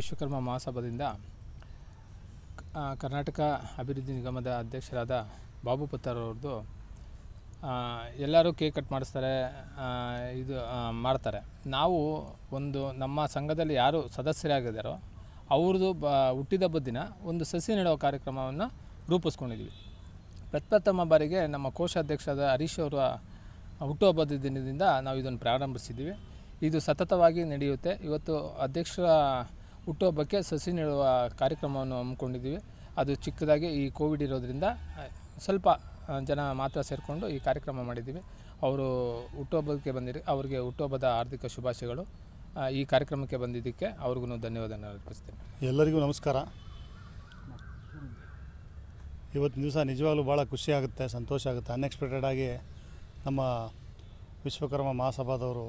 ವಿಶ್ವಕರ್ಮ ಮಹಾಸಭಾದಿಂದ ಕರ್ನಾಟಕ ಅಭಿವೃದ್ಧಿ ನಿಗಮದ ಅಧ್ಯಕ್ಷರಾದ ಬಾಬು ಪತ್ತಾರವ್ರದ್ದು ಎಲ್ಲರೂ ಕೇಕ್ ಕಟ್ ಮಾಡಿಸ್ತಾರೆ ಇದು ಮಾಡ್ತಾರೆ. ನಾವು ಒಂದು ನಮ್ಮ ಸಂಘದಲ್ಲಿ ಯಾರು ಸದಸ್ಯರಾಗಿದ್ದಾರೋ ಅವ್ರದ್ದು ಬ ಹುಟ್ಟಿದಬ್ಬದ ದಿನ ಒಂದು ಸಸಿ ನೆಡುವ ಕಾರ್ಯಕ್ರಮವನ್ನು ರೂಪಿಸ್ಕೊಂಡಿದ್ವಿ. ಪ್ರಪ್ರಥಮ ಬಾರಿಗೆ ನಮ್ಮ ಕೋಶಾಧ್ಯಕ್ಷರಾದ ಹರೀಶ್ ಅವರ ಹುಟ್ಟುಹಬ್ಬದ ದಿನದಿಂದ ನಾವು ಇದನ್ನು ಪ್ರಾರಂಭಿಸಿದ್ದೀವಿ. ಇದು ಸತತವಾಗಿ ನಡೆಯುತ್ತೆ. ಇವತ್ತು ಅಧ್ಯಕ್ಷರ ಹುಟ್ಟುಹಬ್ಬಕ್ಕೆ ಸಸಿ ನೆಡುವ ಕಾರ್ಯಕ್ರಮವನ್ನು ಹಮ್ಮಿಕೊಂಡಿದ್ದೀವಿ. ಅದು ಚಿಕ್ಕದಾಗಿ ಈ ಕೋವಿಡ್ ಇರೋದರಿಂದ ಸ್ವಲ್ಪ ಜನ ಮಾತ್ರ ಸೇರಿಕೊಂಡು ಈ ಕಾರ್ಯಕ್ರಮ ಮಾಡಿದ್ದೀವಿ. ಅವರು ಹುಟ್ಟುಹಬ್ಬಕ್ಕೆ ಬಂದಿರಿ, ಅವರಿಗೆ ಹುಟ್ಟುಹಬ್ಬದ ಹಾರ್ದಿಕ ಶುಭಾಶಯಗಳು. ಈ ಕಾರ್ಯಕ್ರಮಕ್ಕೆ ಬಂದಿದ್ದಕ್ಕೆ ಅವ್ರಿಗೂ ಧನ್ಯವಾದಗಳನ್ನು ಅರ್ಪಿಸ್ತೇನೆ. ಎಲ್ಲರಿಗೂ ನಮಸ್ಕಾರ. ಇವತ್ತಿನ ದಿವಸ ನಿಜವಾಗ್ಲೂ ಭಾಳ ಖುಷಿ ಆಗುತ್ತೆ, ಸಂತೋಷ ಆಗುತ್ತೆ. ಅನ್ಎಕ್ಸ್ಪೆಕ್ಟೆಡ್ ಆಗಿ ನಮ್ಮ ವಿಶ್ವಕರ್ಮ ಮಹಾಸಭಾದವರು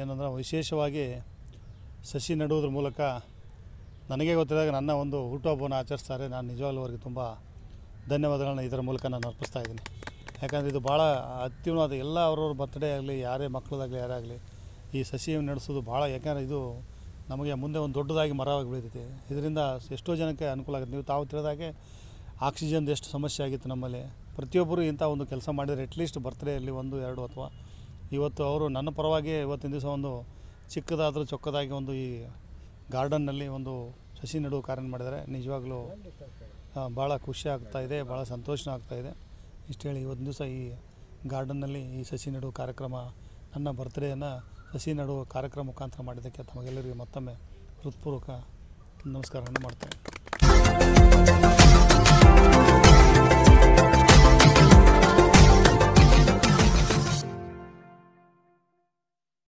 ಏನಂದ್ರೆ ವಿಶೇಷವಾಗಿ ಸಸಿ ನೆಡುವುದ್ರ ಮೂಲಕ ನನಗೆ ಗೊತ್ತಿದ್ದಾಗ ನನ್ನ ಒಂದು ಹುಟ್ಟುಹಬ್ಬವನ್ನು ಆಚರಿಸ್ತಾರೆ. ನಾನು ನಿಜವಾಗ್ಲೂ ಅವರಿಗೆ ತುಂಬ ಧನ್ಯವಾದಗಳನ್ನ ಇದರ ಮೂಲಕ ನಾನು ಅರ್ಪಿಸ್ತಾ ಇದ್ದೀನಿ. ಯಾಕಂದರೆ ಇದು ಭಾಳ ಅತ್ಯುನ್ನತ, ಎಲ್ಲ ಅವ್ರವ್ರ ಬರ್ತ್ಡೇ ಆಗಲಿ, ಯಾರೇ ಮಕ್ಕಳದಾಗಲಿ ಯಾರೇ ಆಗಲಿ, ಈ ಸಸಿಯನ್ನು ನಡೆಸೋದು ಭಾಳ, ಯಾಕಂದರೆ ಇದು ನಮಗೆ ಮುಂದೆ ಒಂದು ದೊಡ್ಡದಾಗಿ ಮರವಾಗಿ ಬೆಳೀತೈತೆ. ಇದರಿಂದ ಎಷ್ಟೋ ಜನಕ್ಕೆ ಅನುಕೂಲ ಆಗುತ್ತೆ. ನೀವು ತಾವು ತಿಳಿದಾಗೆ ಆಕ್ಸಿಜನ್ದು ಎಷ್ಟು ಸಮಸ್ಯೆ ಆಗಿತ್ತು ನಮ್ಮಲ್ಲಿ. ಪ್ರತಿಯೊಬ್ಬರು ಇಂಥ ಒಂದು ಕೆಲಸ ಮಾಡಿದರೆ ಅಟ್ಲೀಸ್ಟ್ ಬರ್ತ್ಡೇ ಅಲ್ಲಿ ಒಂದು, ಎರಡು ಅಥವಾ ಇವತ್ತು ಅವರು ನನ್ನ ಪರವಾಗಿ ಇವತ್ತಿನ ದಿವಸ ಒಂದು ಚಿಕ್ಕದಾದರೂ ಚೊಕ್ಕದಾಗಿ ಒಂದು ಈ ಗಾರ್ಡನ್ನಲ್ಲಿ ಒಂದು ಸಸಿ ನೆಡುವ ಕಾರ್ಯ ಮಾಡಿದ್ದಾರೆ. ನಿಜವಾಗ್ಲೂ ಭಾಳ ಖುಷಿ ಆಗ್ತಾ ಇದೆ ಭಾಳ ಸಂತೋಷ ಆಗ್ತಾಯಿದೆ ಇಷ್ಟು ಹೇಳಿ ಇವತ್ತಿನ ದಿವಸ ಈ ಗಾರ್ಡನ್ನಲ್ಲಿ ಈ ಸಸಿ ನೆಡುವ ಕಾರ್ಯಕ್ರಮ, ನನ್ನ ಬರ್ತ್ಡೇಯನ್ನು ಸಸಿ ನೆಡುವ ಕಾರ್ಯಕ್ರಮ ಮುಖಾಂತರ ಮಾಡಿದ್ದಕ್ಕೆ ತಮಗೆಲ್ಲರಿಗೂ ಮತ್ತೊಮ್ಮೆ ಹೃತ್ಪೂರ್ವಕ ನಮಸ್ಕಾರವನ್ನು ಮಾಡ್ತೇನೆ.